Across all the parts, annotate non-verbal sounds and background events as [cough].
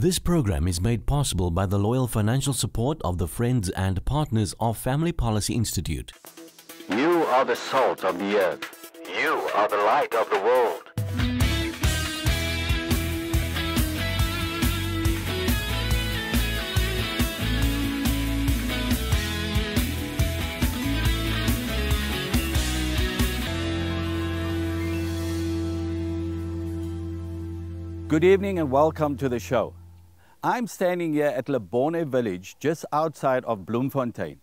This program is made possible by the loyal financial support of the friends and partners of Family Policy Institute. You are the salt of the earth. You are the light of the world. Good evening and welcome to the show. I'm standing here at Lebone Village just outside of Bloemfontein.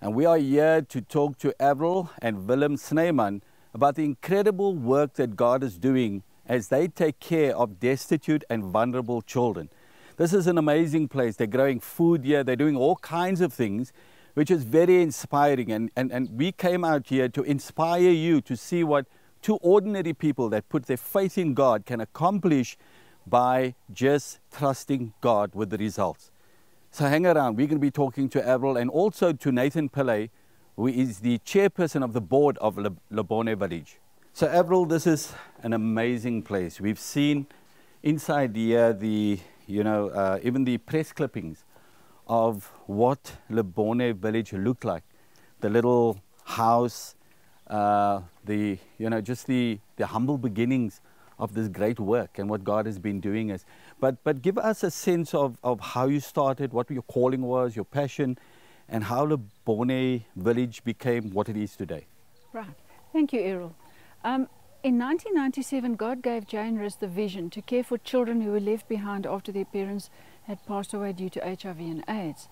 And we are here to talk to Avril and Willem Snyman about the incredible work that God is doing as they take care of destitute and vulnerable children. This is an amazing place. They're growing food here, they're doing all kinds of things, which is very inspiring. And, and, and we came out here to inspire you to see what two ordinary people that put their faith in God can accomplish by just trusting God with the results. So hang around. We're going to be talking to Avril and also to Nathan Pillay, who is the chairperson of the board of Le- Lebone Village. So Avril, this is an amazing place. We've seen inside here the, you know, uh, even the press clippings of what Lebone Village looked like. The little house, uh, the, you know, just the, the humble beginnings of this great work and what God has been doing is. But, but give us a sense of, of how you started, what your calling was, your passion, and how the Bone village became what it is today. Right. Thank you, Errol. Um, in 1997, God gave Jane Rist the vision to care for children who were left behind after their parents had passed away due to HIV and AIDS.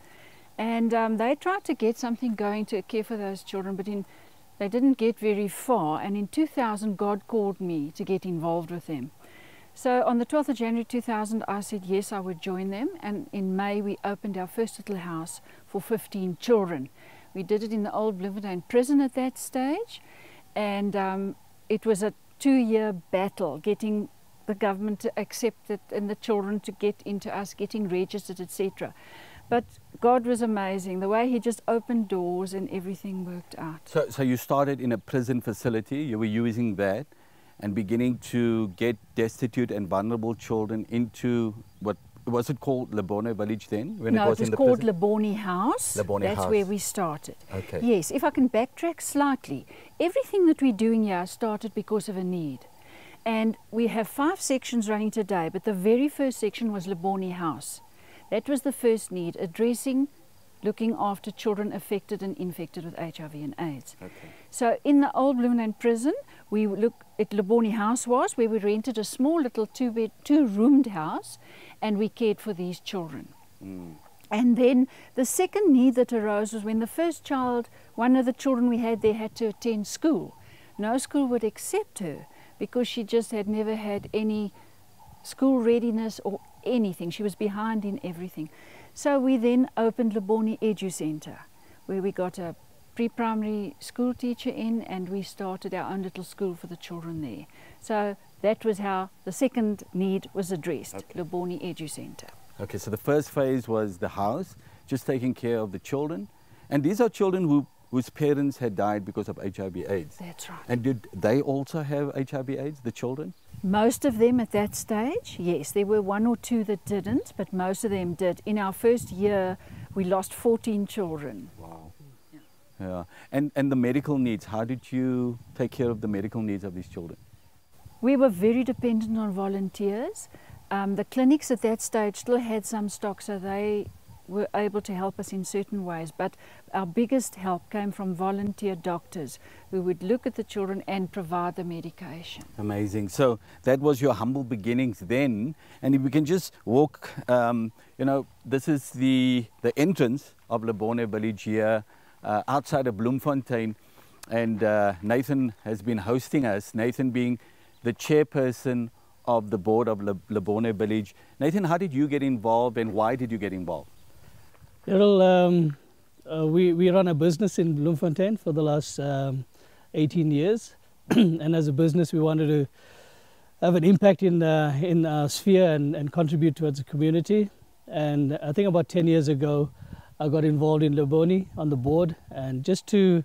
And um, they tried to get something going to care for those children, but in they didn't get very far, and in 2000, God called me to get involved with them. So on the 12th of January 2000, I said yes, I would join them, and in May, we opened our first little house for 15 children. We did it in the old Bloemfontein prison at that stage, and um, it was a two year battle getting the government to accept it and the children to get into us, getting registered, etc. But God was amazing. The way He just opened doors and everything worked out. So, so you started in a prison facility, you were using that and beginning to get destitute and vulnerable children into what was it called Lebone Village then? When no, it was, it was called prison? Lebone House. Lebone That's House. where we started. Okay. Yes, if I can backtrack slightly, everything that we're doing here started because of a need. And we have five sections running today, but the very first section was Lebone House. That was the first need, addressing, looking after children affected and infected with HIV and AIDS. Okay. So in the old Bloemfontein prison, we look at Lebone House was, where we rented a small little two-bed, two-roomed house, and we cared for these children. Mm. And then the second need that arose was when the first child, one of the children we had there, had to attend school. No school would accept her because she just had never had any school readiness or anything. She was behind in everything. So we then opened Lebone Edu Centre, where we got a pre-primary school teacher in and we started our own little school for the children there. So that was how the second need was addressed, okay. Lebone Edu Centre. Okay, so the first phase was the house, just taking care of the children. And these are children who, whose parents had died because of HIV AIDS. That's right. And did they also have HIV AIDS, the children? Most of them at that stage, yes. There were one or two that didn't, but most of them did. In our first year, we lost 14 children. Wow. Yeah. yeah. And, and the medical needs, how did you take care of the medical needs of these children? We were very dependent on volunteers. Um, the clinics at that stage still had some stock, so they were able to help us in certain ways, but our biggest help came from volunteer doctors who would look at the children and provide the medication. Amazing. So that was your humble beginnings then, and if we can just walk, um, you know, this is the, the entrance of Lebone Village here uh, outside of Bloemfontein, and uh, Nathan has been hosting us, Nathan being the chairperson of the board of Le Village. Nathan, how did you get involved and why did you get involved? Um, uh, we, we run a business in Bloemfontein for the last um, 18 years. [clears throat] and as a business, we wanted to have an impact in, uh, in our sphere and, and contribute towards the community. And I think about 10 years ago, I got involved in Lebone on the board and just to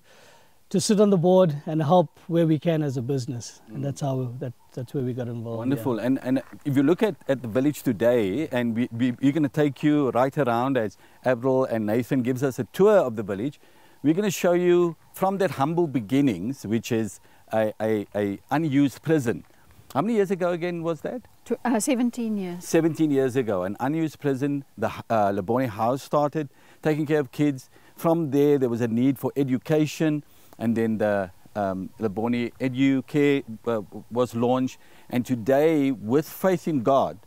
to sit on the board and help where we can as a business, and that's how that that's where we got involved. yeah. Wonderful. And and if you look at, at the village today, and we, we, we're going to take you right around as Avril and Nathan gives us a tour of the village, we're going to show you from that humble beginnings, which is a, a, a unused prison. How many years ago again was that? Uh, 17 years. 17 years ago, an unused prison, the uh, Lebone House started taking care of kids. From there, there was a need for education, and then the um, Lebone Educare uh, was launched. And today, with faith in God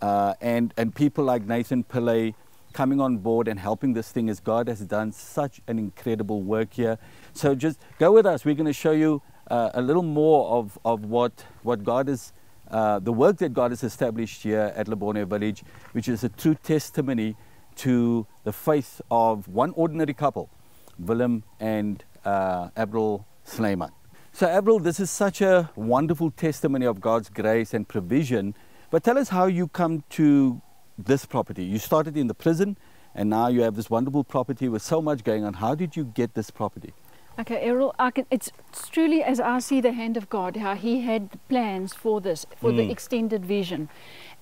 uh, and, and people like Nathan Pillay coming on board and helping this thing, as God has done such an incredible work here. So just go with us. We're going to show you uh, a little more of, of what, what God is uh, the work that God has established here at Lebone Village, which is a true testimony to the faith of one ordinary couple, Willem and uh, Avril Snyman. So, Avril, this is such a wonderful testimony of God's grace and provision. But tell us how you come to this property. You started in the prison, and now you have this wonderful property with so much going on. How did you get this property? Okay, Errol, I can, it's, it's truly as I see the hand of God, how He had the plans for this, for the Mm. extended vision.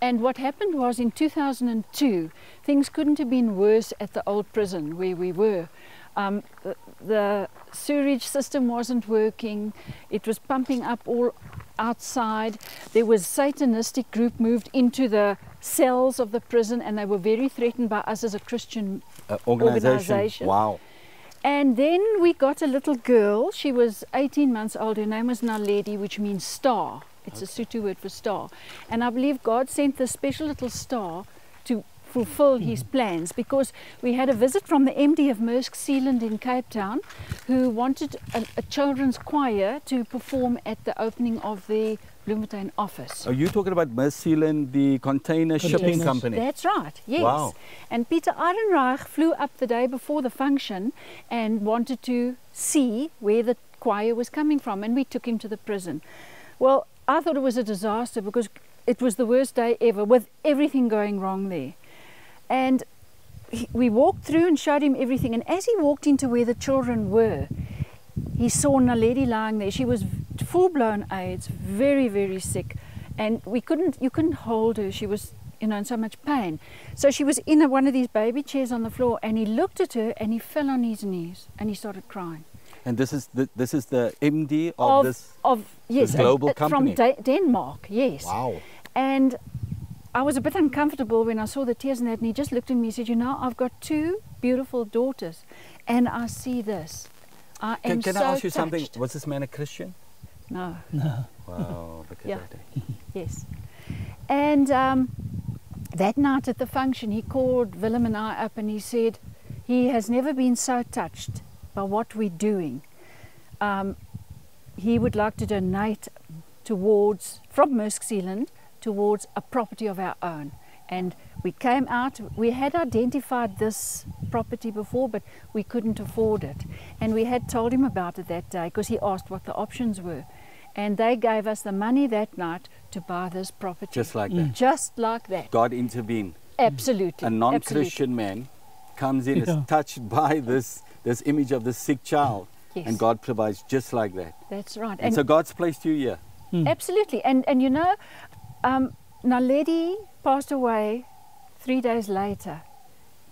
And what happened was in 2002, things couldn't have been worse at the old prison where we were. Um, the, the sewage system wasn't working, it was pumping up all outside. There was a Satanistic group moved into the cells of the prison and they were very threatened by us as a Christian Uh, organization. Organization. Wow. and then we got a little girl. She was 18 months old. Her name was Naledi, which means star. It's a Sotho word for star. And I believe God sent this special little star fulfill his plans because we had a visit from the MD of Maersk Sealand in Cape Town who wanted a, a children's choir to perform at the opening of the Bloemfontein office. Are you talking about Maersk Sealand, the container shipping company? That's right, yes. Wow. And Peter Ehrenreich flew up the day before the function and wanted to see where the choir was coming from, and we took him to the prison. Well, I thought it was a disaster because it was the worst day ever with everything going wrong there. And he, we walked through and showed him everything, and as he walked into where the children were, he saw a lady lying there. She was full blown AIDS, very, very sick. And we couldn't, you couldn't hold her. She was, you know, in so much pain. So she was in a, one of these baby chairs on the floor, and he looked at her and he fell on his knees and he started crying. And this is the, this is the MD of, this. of yes, this global uh, company. from Da- Denmark, yes. Wow. And I was a bit uncomfortable when I saw the tears in that, and he just looked at me and said, You know, I've got two beautiful daughters, and I see this. I am Can, can so I ask you something? Was this man a Christian? No, No. Wow, look at Yeah. that. [laughs] yes. And um, that night at the function, he called Willem and I up and he said, He has never been so touched by what we're doing. Um, he would like to donate towards, from Maersk Sealand, towards a property of our own. And we came out, we had identified this property before, but we couldn't afford it. And we had told him about it that day because he asked what the options were. And they gave us the money that night to buy this property. Just like mm. that. Just like that. God intervened. Absolutely. A non-Christian man comes in, Yeah. is touched by this this image of the sick child, Yes. and God provides just like that. That's right. And, so God's placed you here. Mm. Absolutely. And and you know, um, Naledi passed away three days later,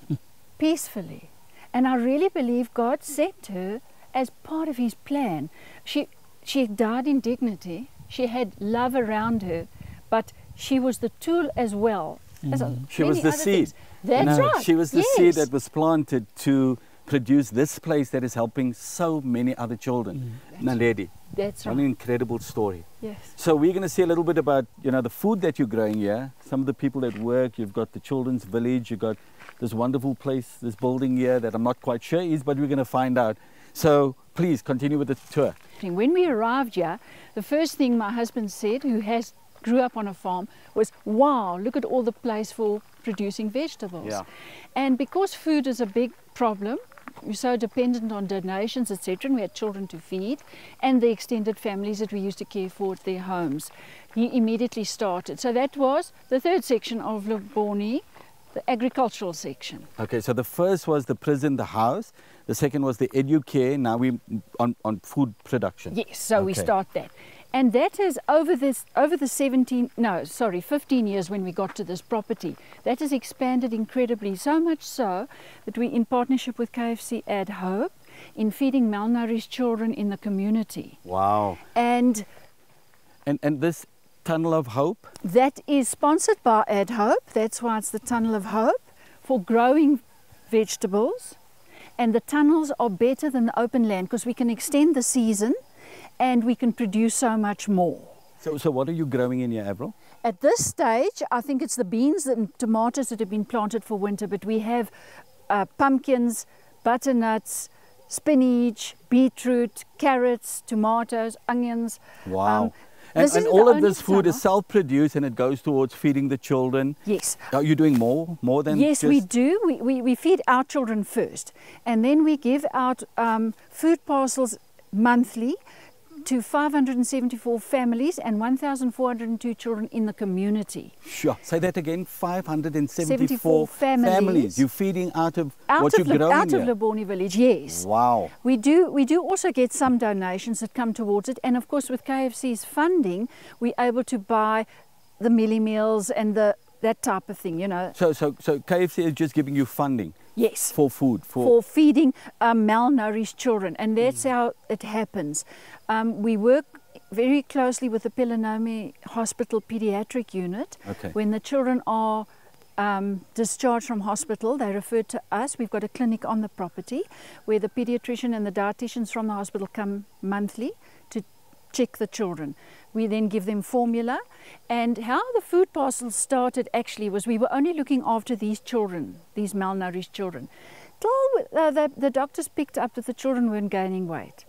[laughs] peacefully. And I really believe God sent her as part of His plan. She she died in dignity. She had love around her, but she was the tool as well. As a- She was the seed. things. That's know, right. She was the seed that was planted to produce this place that is helping so many other children. Naledi, That's what an incredible story. Yes. So we're going to see a little bit about you know the food that you're growing here. Some of the people that work. You've got the children's village. You've got this wonderful place, this building here that I'm not quite sure is, but we're going to find out. So please continue with the tour. When we arrived here, the first thing my husband said, who has grew up on a farm, was, "Wow, look at all the place for producing vegetables." Yeah. And because food is a big problem, we're so dependent on donations, etc., and we had children to feed, and the extended families that we used to care for at their homes. He immediately started. So that was the third section of Lebone the agricultural section. Okay, so the first was the prison, the house. The second was the educare. Now we on on food production. Yes, so we start that. And that has over this over the 17 no, sorry, 15 years when we got to this property, that has expanded incredibly, so much so that we in partnership with KFC Add Hope in feeding malnourished children in the community. Wow. And And and this tunnel of hope. that is sponsored by Add Hope. That's why it's the Tunnel of Hope for growing vegetables. And the tunnels are better than the open land because we can extend the season and we can produce so much more. So so what are you growing in here, Avril? At this stage, I think it's the beans and tomatoes that have been planted for winter, but we have uh, pumpkins, butternuts, spinach, beetroot, carrots, tomatoes, onions. Wow. Um, and and all of this food is self-produced and it goes towards feeding the children. Yes. Are you doing more more than Yes, we do. We, we, we feed our children first, and then we give out um, food parcels monthly to 574 families and 1,402 children in the community. Sure. Say that again. 574 74 families. You're feeding out of Out what of you're growing out of here. Village, yes. Wow. We do we do also get some donations that come towards it, and of course with KFC's funding, we're able to buy the mealie meals and the that type of thing. You know, So so so KFC is just giving you funding yes. for food for, for feeding um, malnourished children, and that's how it happens. Um, we work very closely with the Pelonomi Hospital Pediatric Unit. Okay. When the children are um, discharged from hospital, they refer to us. We've got a clinic on the property where the pediatrician and the dietitians from the hospital come monthly to check the children. We then give them formula. And how the food parcels started actually was we were only looking after these children, these malnourished children. Till uh, the, the doctors picked up that the children weren't gaining weight.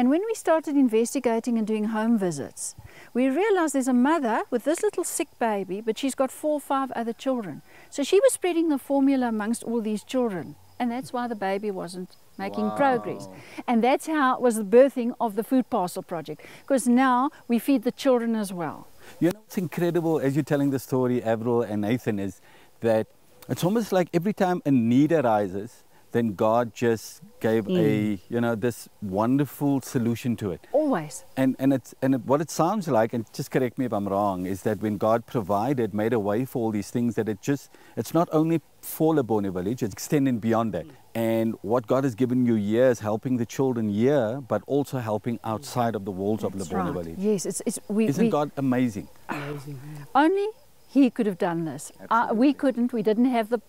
And when we started investigating and doing home visits, we realized there's a mother with this little sick baby, but she's got four or five other children. So she was spreading the formula amongst all these children. And that's why the baby wasn't making progress. And that's how it was the birthing of the Food Parcel Project. Because now we feed the children as well. You know it's incredible as you're telling the story, Avril and Nathan, is that it's almost like every time a need arises, then God just gave a mm. you know this wonderful solution to it. Always. And and it's and it, what it sounds like, and just correct me if I'm wrong, is that when God provided, made a way for all these things, that it just it's not only for Lebone Village, it's extending beyond that. Mm. And what God has given you here is helping the children here, but also helping mm. outside of the walls of That's Lebone right. Village. Yes, it's, it's, we, Isn't we, God amazing? Amazing. Only he could have done this. Uh, we couldn't. We didn't have the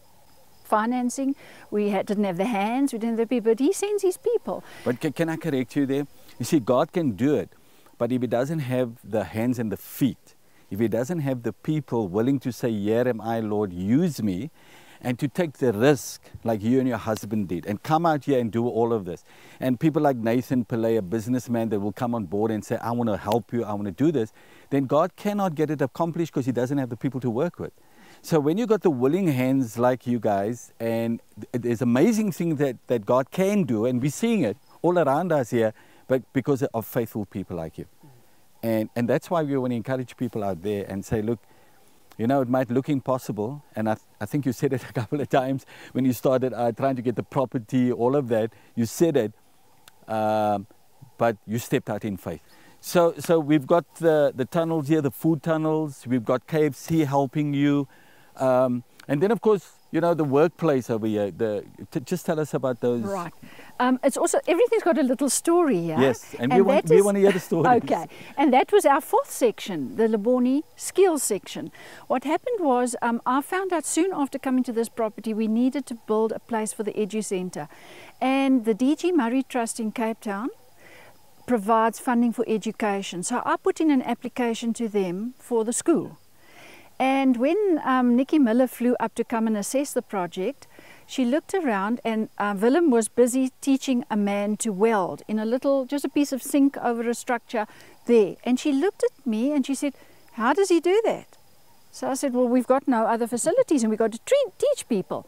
financing. We had, didn't have the hands. We didn't have the people. But he sends his people. But ca- can I correct you there? You see, God can do it, but if He doesn't have the hands and the feet, if He doesn't have the people willing to say, Here am I, Lord, use me, and to take the risk like you and your husband did, and come out here and do all of this. And people like Nathan Pillay, a businessman that will come on board and say, I want to help you, I want to do this, then God cannot get it accomplished because He doesn't have the people to work with. So when you got the willing hands like you guys, and there's amazing things that, that God can do, and we're seeing it all around us here, but because of faithful people like you. And, and that's why we want to encourage people out there and say, look, you know, it might look impossible, and I, th- I think you [laughs] said it a couple of times when you started uh, trying to get the property, all of that. You said it, um, but you stepped out in faith. So, so we've got the, the tunnels here, the food tunnels. We've got KFC helping you, um, and then of course, you know, the workplace over here. The, t- just tell us about those. Right. Um, it's also everything's got a little story here. Yes, and we want- that we want to hear the [laughs] stories. Okay, and that was our fourth section, the Lebone skills section. What happened was, um, I found out soon after coming to this property, we needed to build a place for the Edu Centre, and the DG Murray Trust in Cape Town provides funding for education. So I put in an application to them for the school. And when um, Nikki Miller flew up to come and assess the project, she looked around and uh, Willem was busy teaching a man to weld in a little, just a piece of zinc over a structure there. And she looked at me and she said, How does he do that? So I said, Well, we've got no other facilities and we've got to treat, teach people.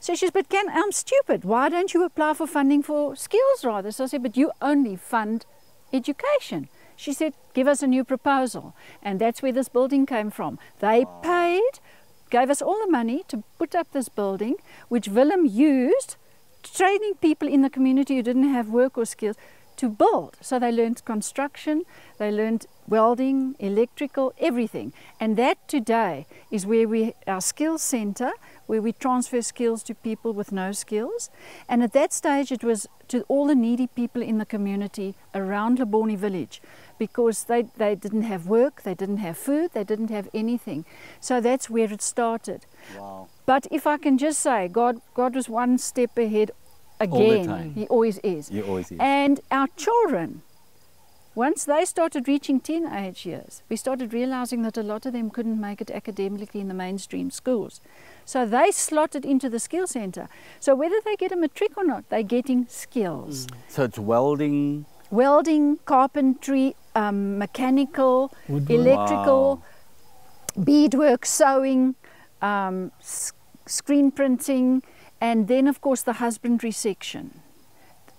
So she says, But Ken, I'm stupid. Why don't you apply for funding for skills rather? So I said, But you only fund education. She said, Give us a new proposal. And that's where this building came from. They paid gave us all the money to put up this building, which Willem used, training people in the community who didn't have work or skills to build. So they learned construction, they learned welding, electrical, everything. And that today is where we, our skills center, where we transfer skills to people with no skills. And at that stage, it was to all the needy people in the community around Lebone village because they, they didn't have work, they didn't have food, they didn't have anything. So that's where it started. Wow. But if I can just say, God, God was one step ahead again. He always is. You always is. And our children, once they started reaching teenage years, we started realizing that a lot of them couldn't make it academically in the mainstream schools. So they slotted into the skill center. So whether they get a matric or not, they're getting skills. Mm. So it's welding. Welding, carpentry, um, mechanical, Woodwork. electrical, beadwork, sewing, um, s- screen printing, and then, of course, the husbandry section.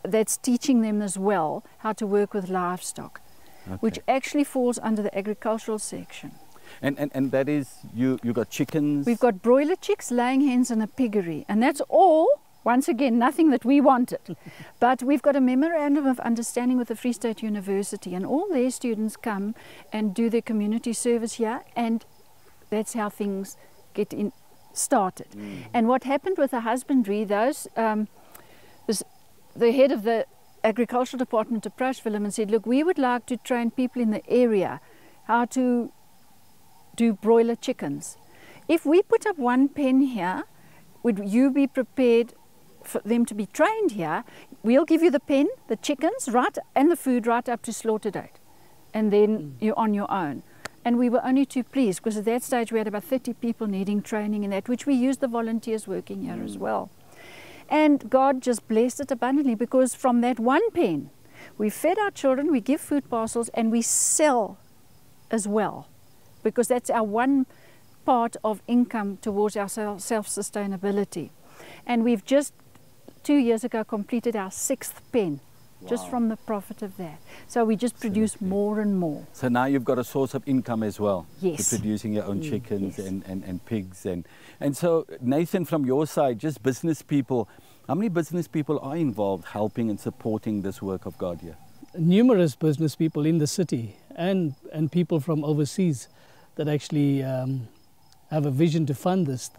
That's teaching them as well how to work with livestock, which actually falls under the agricultural section. And, and, and that is, you, you got chickens. We've got broiler chicks, laying hens, and a piggery, and that's all. Once again, nothing that we wanted. [laughs] but we've got a memorandum of understanding with the Free State University, and all their students come and do their community service here, and that's how things get in started. And what happened with the husbandry, those um, was the head of the agricultural department approached Willem and said, "Look, we would like to train people in the area how to do broiler chickens. If we put up one pen here, would you be prepared for them to be trained here? We'll give you the pen, the chickens, right, and the food right up to slaughter date, and then mm. you're on your own." And we were only too pleased because at that stage we had about 30 people needing training in that, which we used the volunteers working here as mm. well. And God just blessed it abundantly because from that one pen, we fed our children, we give food parcels, and we sell as well because that's our one part of income towards our self sustainability. And we've just two years ago completed our sixth pen just from the profit of that. So we just produce more and more. So now you've got a source of income as well. Yes. You're producing your own chickens yes. and, and, and pigs. And, and so, Nathan, from your side, just business people, how many business people are involved helping and supporting this work of God here? numerous business people in the city and, and people from overseas that actually um, have a vision to fund this.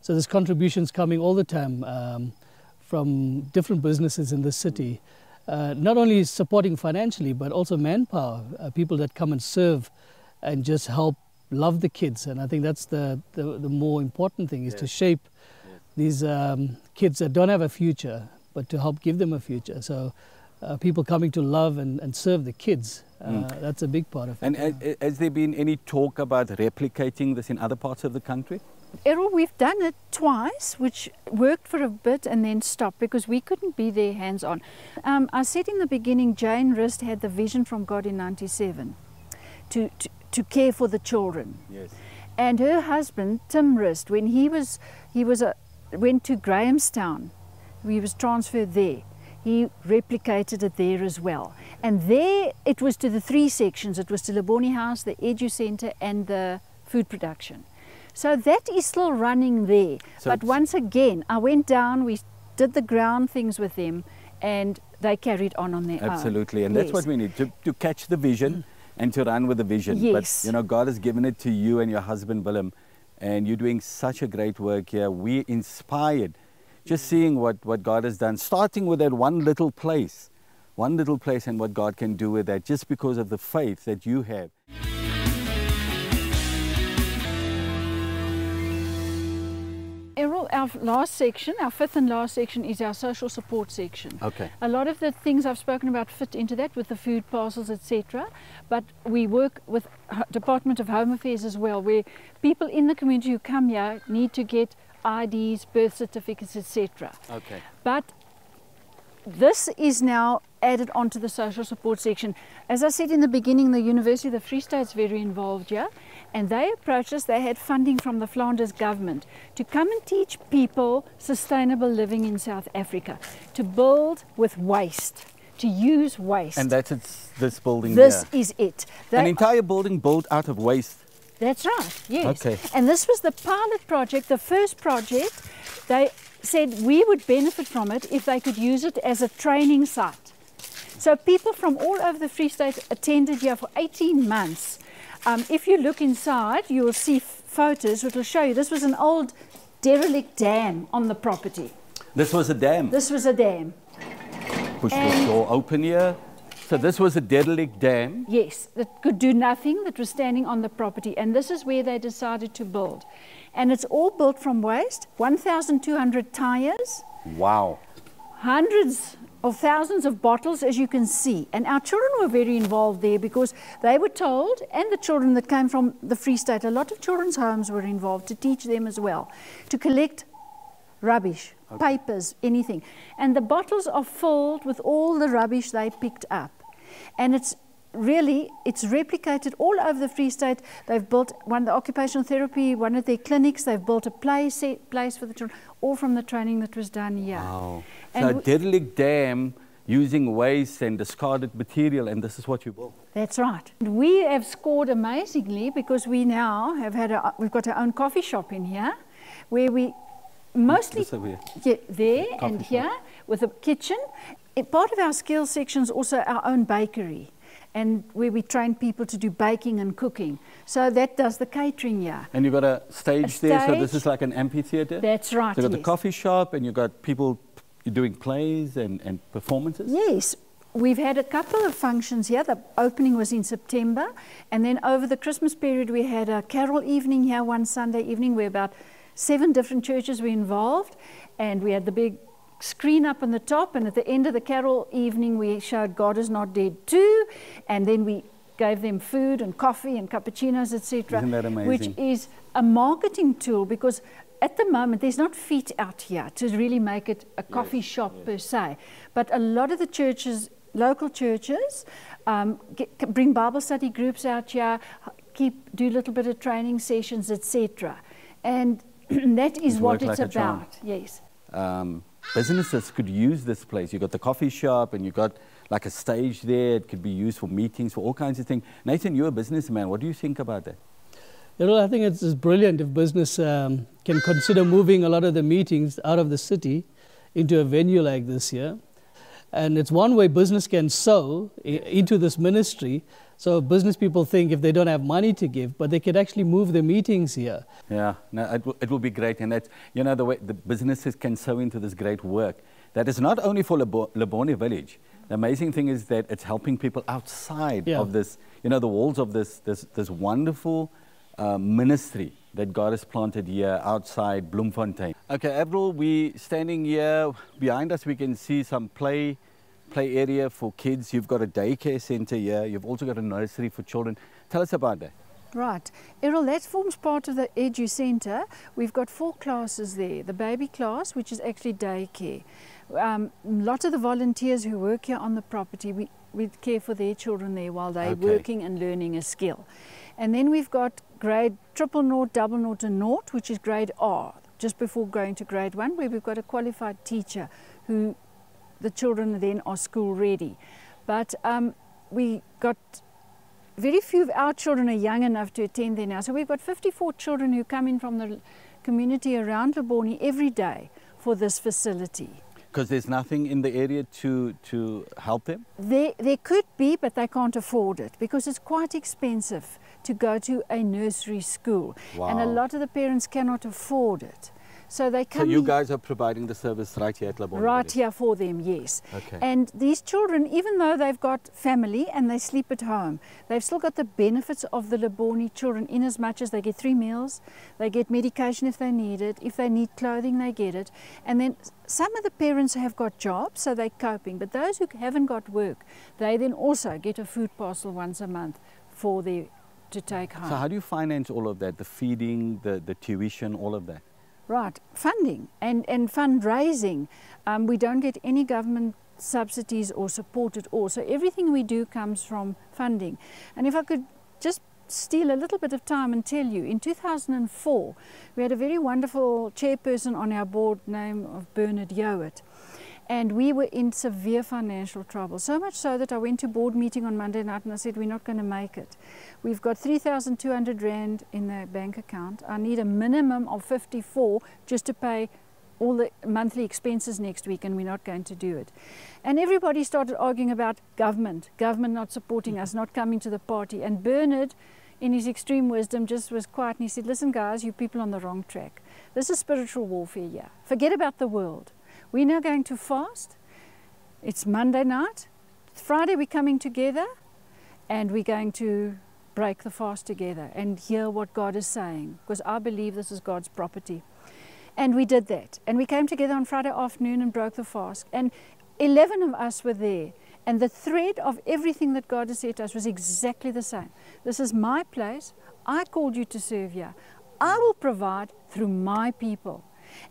So there's contributions coming all the time um, from different businesses in the city, uh, not only supporting financially but also manpower, uh, people that come and serve and just help love the kids. And I think that's the, the, the more important thing is to Yes. shape these um, kids that don't have a future, but to help give them a future. So uh, people coming to love and, and serve the kids, uh, Mm. that's a big part of it. And has, has there been any talk about replicating this in other parts of the country? Errol, we've done it twice, which worked for a bit and then stopped because we couldn't be there hands on. Um, I said in the beginning, Jane Rist had the vision from God in 97 to, to, to care for the children. Yes. And her husband, Tim Rist, when he was, he was a, went to Grahamstown, he was transferred there. He replicated it there as well. And there it was to the three sections. It was to Lebone House, the Edu Centre and the food production. So that is still running there. So but once again, I went down, we did the ground things with them and they carried on on their own. Absolutely. And that's what we need to, to catch the vision and to run with the vision. Yes. But, you know, God has given it to you and your husband, Willem, and you're doing such a great work here. We're inspired just seeing what, what God has done, starting with that one little place, one little place, and what God can do with that just because of the faith that you have. Our last section, our fifth and last section, is our social support section. Okay. A lot of the things I've spoken about fit into that with the food parcels, etc. But we work with Department of Home Affairs as well, where people in the community who come here need to get IDs, birth certificates, etc. Okay. But this is now added onto the social support section. As I said in the beginning, the University of the Free State is very involved here, and they approached us. They had funding from the Flanders government to come and teach people sustainable living in South Africa, to build with waste, to use waste. And that's it's, this building this here. is it. An entire building built out of waste. That's right, yes. Okay. And this was the pilot project, the first project. They said we would benefit from it if they could use it as a training site. So people from all over the Free State attended here for 18 months. Um, if you look inside, you will see photos which will show you this was an old derelict dam on the property. This was a dam. This was a dam. Push the door open here. So this was a derelict dam. Yes, that could do nothing, that was standing on the property. And this is where they decided to build. And it's all built from waste 1,200 tires, Wow. hundreds of thousands of bottles, as you can see. And our children were very involved there because they were told, and the children that came from the Free State, a lot of children's homes were involved to teach them as well, to collect rubbish, papers, anything. And the bottles are filled with all the rubbish they picked up. And it's really, it's replicated all over the Free State. They've built one of the occupational therapy, one of their clinics, they've built a play set, eh, place for the children, all from the training that was done here. Wow. And so derelict dam using waste and discarded material, and this is what you built. That's right. We have scored amazingly because we now have had a, we've got our own coffee shop in here, where we mostly This over here. yeah, there and shop. here with a kitchen. It, part of our skills section is also our own bakery, and where we train people to do baking and cooking. So that does the catering here. And you've got a stage, there, so this is like an amphitheater. That's right. So you got the coffee shop, and you've got people doing plays and, and performances. Yes, we've had a couple of functions here. The opening was in September, and then over the Christmas period, we had a carol evening here one Sunday evening where about seven different churches were involved, and we had the big screen up on the top. And at the end of the carol evening, we showed God is Not Dead too, and then we gave them food and coffee and cappuccinos, etc. Isn't that amazing? Which is a marketing tool because at the moment there's not feet out here to really make it a coffee shop per se. But a lot of the churches, local churches, um, get, bring Bible study groups out here, keep do a little bit of training sessions, etc. And [clears throat] that is It what it's like about. Yes. um, businesses could use this place. You've got the coffee shop, and you've got like a stage there. It could be used for meetings, for all kinds of things. Nathan, you're a businessman. What do you think about that? You know, I think it's, it's brilliant if business um, can consider moving a lot of the meetings out of the city into a venue like this here. And it's one way business can sow into this ministry. So business people think if they don't have money to give, but they could actually move the meetings here. Yeah, no, it, will, it will be great, and that's you know the way the businesses can sow into this great work. That is not only for Lebone Village. The amazing thing is that it's helping people outside Yeah. of this, you know, the walls of this this this wonderful uh, ministry that God has planted here outside Bloemfontein. Okay, Avril, we standing here behind us. We can see some play play area for kids. You've got a daycare center here. You've also got a nursery for children. Tell us about that. Right. Errol, that forms part of the Edu Centre. We've got four classes there. The baby class, which is actually daycare. Um, a lot of the volunteers who work here on the property, we, we care for their children there while they're Okay. working and learning a skill. And then we've got grade triple naught, double naught and naught, which is grade R, just before going to grade one, where we've got a qualified teacher who the children then are school ready. But um, we got very few of our children are young enough to attend there now. So we've got 54 children who come in from the community around Lebone every day for this facility. Because there's nothing in the area to, to help them? There, there could be, but they can't afford it because it's quite expensive to go to a nursery school. And a lot of the parents cannot afford it. So they So you guys are providing the service right here at Lebone Right here for them, yes. Okay. And these children, even though they've got family and they sleep at home, they've still got the benefits of the Lebone children in as much as they get three meals, they get medication if they need it, if they need clothing, they get it. And then some of the parents have got jobs, so they're coping. But those who haven't got work, they then also get a food parcel once a month for their to take home. So how do you finance all of that? The feeding, the, the tuition, all of that? Right, funding and, and fundraising. Um, we don't get any government subsidies or support at all. So everything we do comes from funding. And if I could just steal a little bit of time and tell you, in 2004, we had a very wonderful chairperson on our board named of Bernard Yowett. And we were in severe financial trouble. So much so that I went to board meeting on Monday night and I said, We're not going to make it. We've got 3,200 Rand in the bank account. I need a minimum of 54 just to pay all the monthly expenses next week, and we're not going to do it. And everybody started arguing about government, government not supporting mm-hmm. us, not coming to the party. And Bernard, in his extreme wisdom, just was quiet and he said, Listen, guys, you people on the wrong track. This is spiritual warfare yeah. Forget about the world. We're now going to fast. It's Monday night. Friday, we're coming together and we're going to break the fast together and hear what God is saying because I believe this is God's property. And we did that. And we came together on Friday afternoon and broke the fast. And 11 of us were there. And the thread of everything that God has said to us was exactly the same. This is my place. I called you to serve here. I will provide through my people.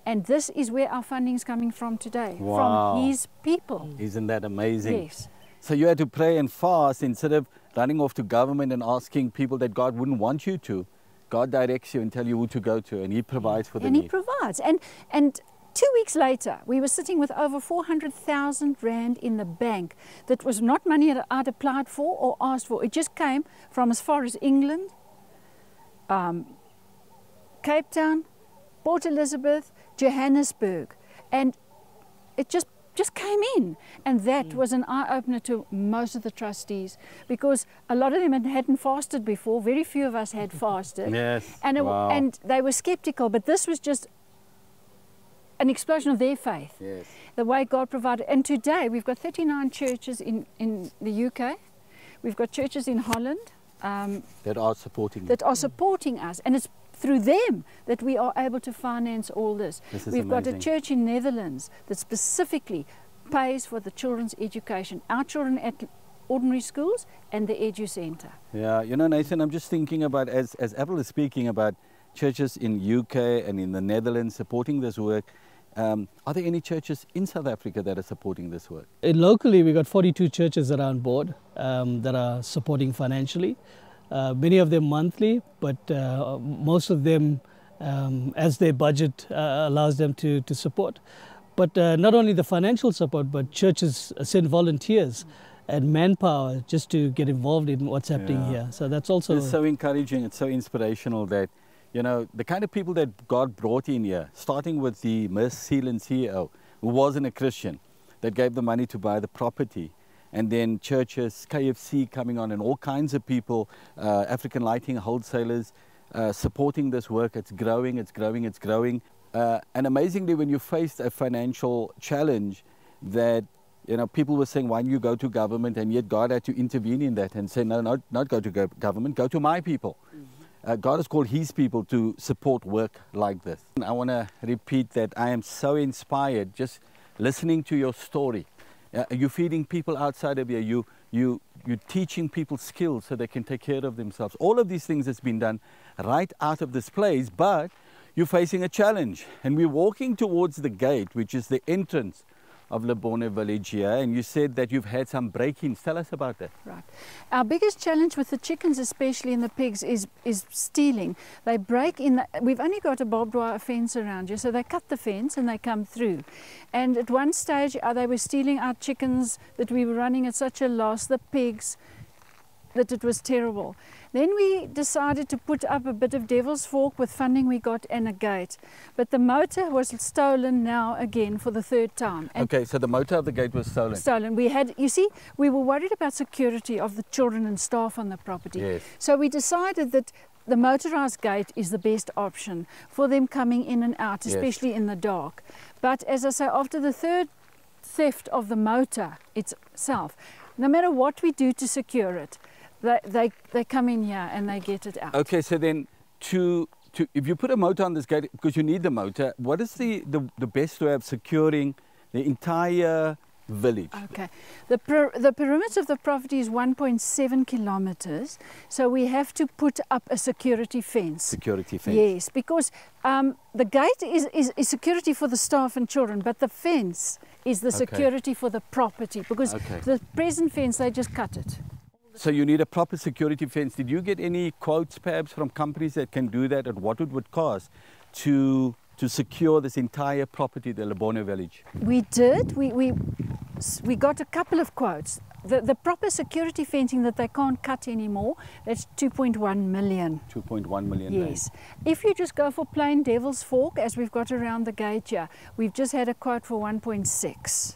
And this is where our funding is coming from today, Wow. from His people. Isn't that amazing? Yes. So you had to pray and fast instead of running off to government and asking people that God wouldn't want you to. God directs you and tell you who to go to, and He provides for the and He need. provides. And, and two weeks later, we were sitting with over 400,000 Rand in the bank that was not money that I'd applied for or asked for. It just came from as far as England, um, Cape Town, Port Elizabeth, Johannesburg. And it just just came in and that was an eye opener to most of the trustees because a lot of them had- hadn't fasted before very few of us had [laughs] fasted Yes, and, it, wow. and they were skeptical but this was just an explosion of their faith yes. the way God provided. And today we've got 39 churches in, in the UK, we've got churches in Holland um, That are supporting you. that are supporting us, and it's through them that we are able to finance all this. This is we've got a church in Netherlands that specifically pays for the children's education, our children at ordinary schools and the Edu Centre. Yeah, you know, Nathan, I'm just thinking about as as Avril is speaking about churches in UK and in the Netherlands supporting this work. Um, are there any churches in South Africa that are supporting this work? Uh, Locally, we've got 42 churches that are on board um, that are supporting financially. Uh, many of them monthly, but uh, most of them um, as their budget uh, allows them to, to support. But uh, not only the financial support, but churches send volunteers and manpower just to get involved in what's happening Yeah. here. So that's also It's so encouraging. It's so inspirational that, you know, the kind of people that God brought in here, starting with the Maersk Sealand CEO, who wasn't a Christian, that gave the money to buy the property, and then churches, KFC coming on, and all kinds of people, uh, African lighting wholesalers, uh, supporting this work. It's growing, it's growing, it's growing. Uh, and amazingly, when you faced a financial challenge, that you know, people were saying, why don't you go to government? And yet God had to intervene in that and say, no, not, not go to go- government, go to my people. Uh, God has called his people to support work like this. And I want to repeat that I am so inspired just listening to your story. Uh, you're feeding people outside of here. You, you, you're teaching people skills so they can take care of themselves. All of these things has been done right out of this place, but you're facing a challenge. And we're walking towards the gate, which is the entrance of Lebone village here. And you said that you've had some break-ins. Tell us about that. Right. Our biggest challenge with the chickens, especially in the pigs, is is stealing. They break in. The, we've only got a barbed wire fence around you, so they cut the fence and they come through. And at one stage, uh, they were stealing our chickens that we were running at such a loss. The pigs. That it was terrible. Then we decided to put up a bit of devil's fork with funding we got and a gate. But the motor was stolen now again for the third time. And Okay, so the motor of the gate was stolen. stolen. We had, you see, we were worried about security of the children and staff on the property. Yes. So we decided that the motorized gate is the best option for them coming in and out, Yes. especially in the dark. But as I say, after the third theft of the motor itself, no matter what we do to secure it, they, they, they come in here and they get it out. Okay, so then to to if you put a motor on this gate because you need the motor, what is the the, the best way of securing the entire village? Okay. The, per, the perimeter of the property is 1.7 kilometers, so we have to put up a security fence. Security fence. Yes, because um, the gate is, is, is security for the staff and children, but the fence is the Okay. security for the property because Okay. the present fence, they just cut it. So you need a proper security fence. Did you get any quotes perhaps from companies that can do that and what it would cost to to secure this entire property, the Lebone Village? We did. We, we, we got a couple of quotes. The, the proper security fencing that they can't cut anymore, that's 2.1 million. 2.1 million. Yes. If you just go for plain Devil's Fork, as we've got around the gate here, we've just had a quote for 1.6.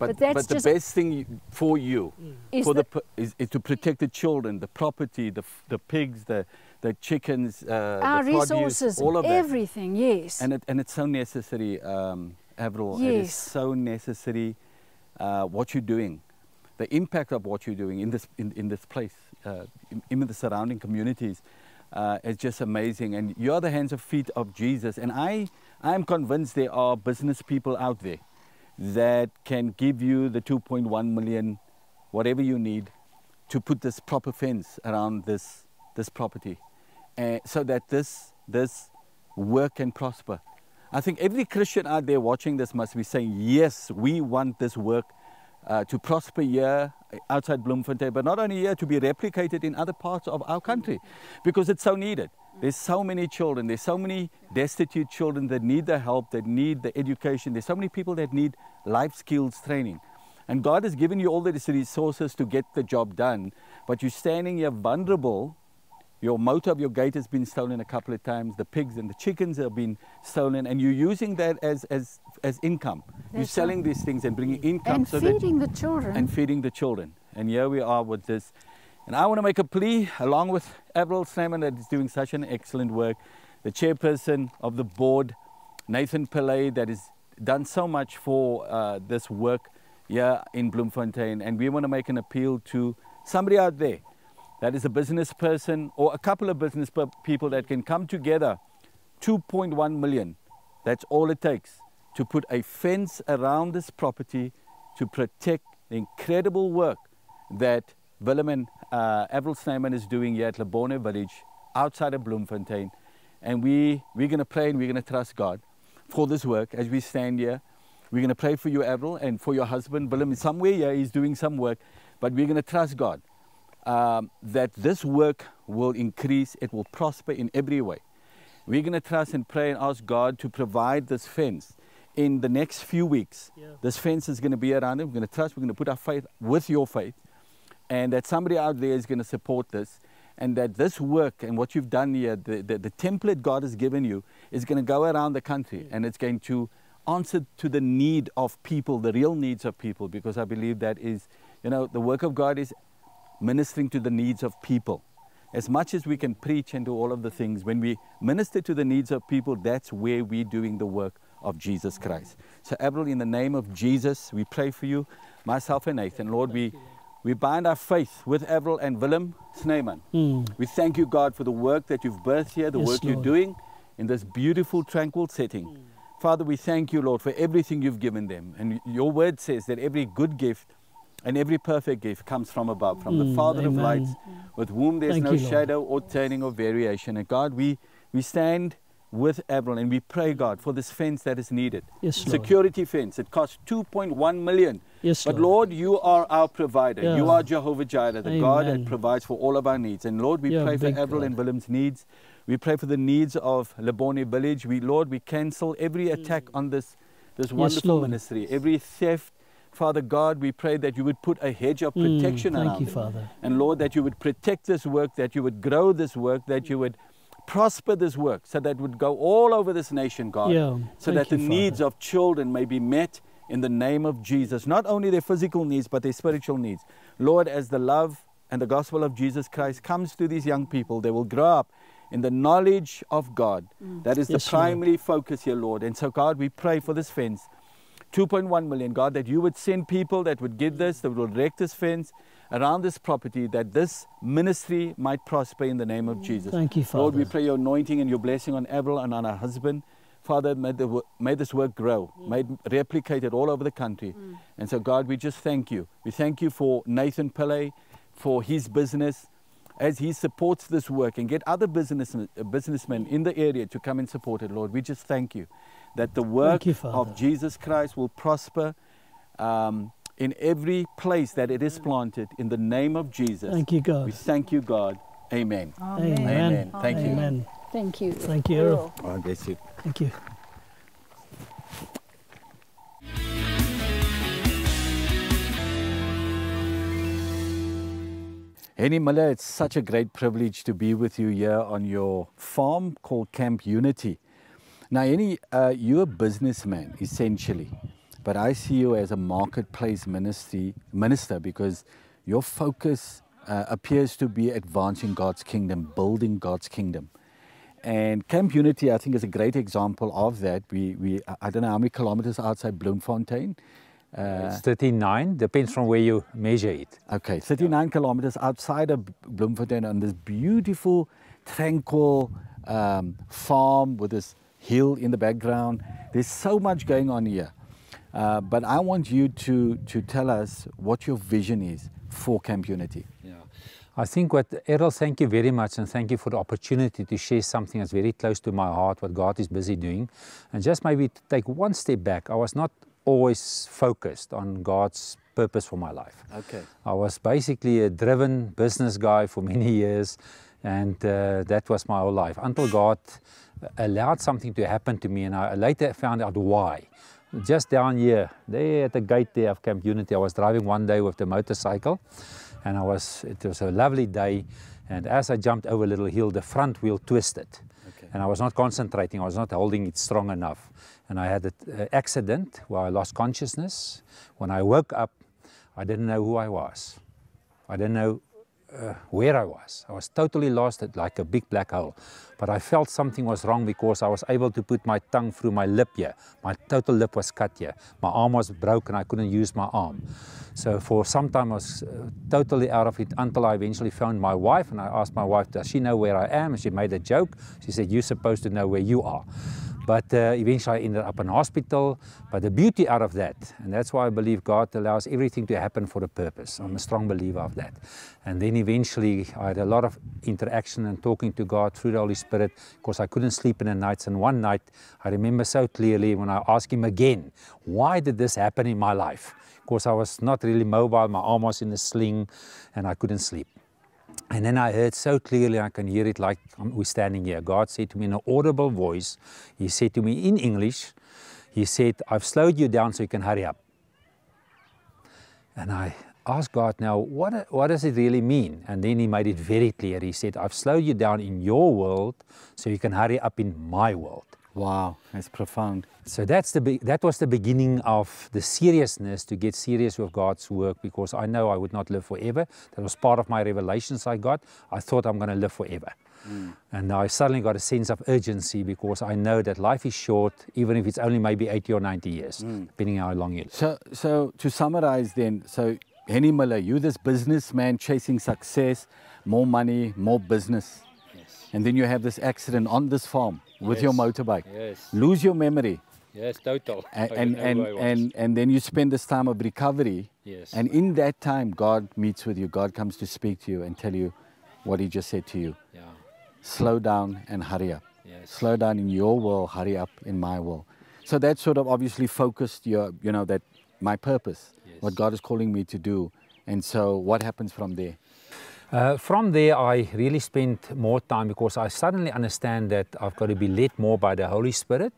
But, But that's but the just- best thing you- for you Is for the, that- p- is, is to protect the children, the property, the, the pigs, the, the chickens, uh, Our the produce, resources, all of that. everything, yes. And, it, and it's so necessary, um, Avril. It is Yes. so necessary uh, what you're doing, the impact of what you're doing in this, in, in this place, uh, in, in the surrounding communities. Uh, is just amazing, and you are the hands and feet of Jesus. And I, I am convinced there are business people out there that can give you the 2.1 million, whatever you need, to put this proper fence around this this property, uh, so that this this work can prosper. I think every Christian out there watching this must be saying, yes, we want this work uh, to prosper here outside Bloemfontein, but not only here, to be replicated in other parts of our country because it's so needed. There's so many children, there's so many destitute children that need the help, that need the education. There's so many people that need life skills training. And God has given you all the resources to get the job done, but you're standing here vulnerable your motor of your gate has been stolen a couple of times. The pigs and the chickens have been stolen, and you're using that as as as income. you're That's selling these things and bringing income and so feeding that the children. and feeding the children. And here we are with this. And I want to make a plea, along with Avril Snyman, that is doing such an excellent work, the chairperson of the board, Nathan Pillay, that has done so much for uh, this work here in Bloemfontein. And we want to make an appeal to somebody out there that is a business person or a couple of business people that can come together 2.1 million that's all it takes to put a fence around this property to protect the incredible work that Willem and uh, Avril Snyman is doing here at Lebone Village outside of Bloemfontein. And we, we're going to pray and we're going to trust God for this work as we stand here. We're going to pray for you, Avril, and for your husband, Willem. Somewhere here, he's doing some work, but we're going to trust God um, that this work will increase, it will prosper in every way. We're going to trust and pray and ask God to provide this fence in the next few weeks. Yeah. This fence is going to be around it. We're going to trust, we're going to put our faith with your faith, and that somebody out there is going to support this. And that this work and what you've done here, the, the, the template God has given you, is going to go around the country and it's going to answer to the need of people, the real needs of people, because I believe that is, you know, the work of God is ministering to the needs of people. As much as we can preach and do all of the things, when we minister to the needs of people, that's where we're doing the work of Jesus Christ. So, Avril, in the name of Jesus, we pray for you, myself and Nathan. Lord, we, we bind our faith with Avril and Willem Snyman. Mm. We thank you, God, for the work that you've birthed here, the Yes, work you're doing in this beautiful, tranquil setting. Father, we thank you, Lord, for everything you've given them. And your word says that every good gift and every perfect gift comes from above, from the Mm, Father of amen. lights, with whom there's Thank no you, shadow or turning or variation. And God, we, we stand with Avril and we pray, God, for this fence that is needed. Yes. Security fence. It costs 2.1 million. Yes, But Lord. You are our provider. You are Jehovah Jireh, the God that provides for all of our needs. And Lord, we Yeah, pray for Avril God. and Willem's needs. We pray for the needs of Lebone Village. We, Lord, we cancel every attack on this, this wonderful Lord. ministry, every theft. Father God, we pray that you would put a hedge of protection Mm, protection thank around you, it. Father. And Lord, that you would protect this work, that you would grow this work, that you would prosper this work, so that it would go all over this nation, God. Yeah, so thank that the you, needs of children may be met in the name of Jesus. Not only their physical needs, but their spiritual needs. Lord, as the love and the gospel of Jesus Christ comes to these young people, they will grow up in the knowledge of God. Mm. That is Yes, the Lord. primary focus here, Lord. And so, God, we pray for this fence. 2.1 million, God, that you would send people that would give this, that would erect this fence around this property, that this ministry might prosper in the name of Jesus. Thank you, Father. Lord, we pray your anointing and your blessing on Avril and on her husband. Father, may, the, may this work grow, may it replicate it all over the country. And so, God, we just thank you. We thank you for Nathan Pillay, for his business, as he supports this work and get other business, uh, businessmen in the area to come and support it, Lord. We just thank you that the work you, of Jesus Christ will prosper um, in every place that it is planted in the name of Jesus. Thank you, God. We thank you, God. Amen. Amen. Amen. Amen. Thank you. Amen. Thank you. Thank you. Errol. God bless you. Thank you. Hennie Muller, it's such a great privilege to be with you here on your farm called Camp Unity. Now, Hennie, uh, you're a businessman, essentially but I see you as a marketplace ministry, minister because your focus uh, appears to be advancing God's kingdom, building God's kingdom. And Camp Unity, I think, is a great example of that. We, we I don't know how many kilometers outside Bloemfontein. Uh, it's 39, depends from where you measure it. Okay, 39 yeah. kilometers outside of Bloemfontein on this beautiful, tranquil um, farm with this hill in the background. There's so much going on here. Uh, but I want you to, to tell us what your vision is for Camp Unity. Yeah. I think what, Errol, thank you very much and thank you for the opportunity to share something that's very close to my heart, what God is busy doing. And just maybe to take one step back, I was not always focused on God's purpose for my life. Okay. I was basically a driven business guy for many years and uh, that was my whole life until God allowed something to happen to me and I later found out why. Just down here, there at the gate there of Camp Unity, I was driving one day with the motorcycle and I was, it was a lovely day and as I jumped over a little hill, the front wheel twisted. Okay. And I was not concentrating, I was not holding it strong enough. And I had an uh, accident where I lost consciousness. When I woke up, I didn't know who I was. I didn't know uh, where I was. I was totally lost, like a big black hole. But I felt something was wrong because I was able to put my tongue through my lip here. My total lip was cut here. My arm was broken, I couldn't use my arm. So for some time I was uh, totally out of it until I eventually found my wife and I asked my wife, does she know where I am? And she made a joke. She said, you're supposed to know where you are. But uh, eventually I ended up in hospital. But the beauty out of that, and that's why I believe God allows everything to happen for a purpose. I'm a strong believer of that. And then eventually I had a lot of interaction and talking to God through the Holy Spirit because I couldn't sleep in the nights. And one night I remember so clearly when I asked him again, why did this happen in my life? Because I was not really mobile, my arm was in a sling and I couldn't sleep. And then I heard so clearly, I can hear it like we're standing here. God said to me in an audible voice, He said to me in English, He said, I've slowed you down so you can hurry up. And I asked God, now, what, what does it really mean? And then He made it very clear. He said, I've slowed you down in your world so you can hurry up in my world. Wow, that's profound. So that's the that was the beginning of the seriousness to get serious with God's work because I know I would not live forever. That was part of my revelations I got. I thought I'm going to live forever. Mm. And now I suddenly got a sense of urgency because I know that life is short, even if it's only maybe 80 or 90 years, mm. depending on how long you live. So, so to summarize then, so Hennie Muller, you this businessman chasing success, more money, more business. And then you have this accident on this farm with yes. your motorbike. Yes. Lose your memory. Yes, total. And and and, and, and then you spend this time of recovery. Yes. And in that time, God meets with you. God comes to speak to you and tell you what He just said to you. Yeah. Slow down and hurry up. Yes. Slow down in your world, hurry up in my world. So that sort of obviously focused your, you know, that my purpose, yes. what God is calling me to do. And so what happens from there? Uh, from there, I really spent more time because I suddenly understand that I've got to be led more by the Holy Spirit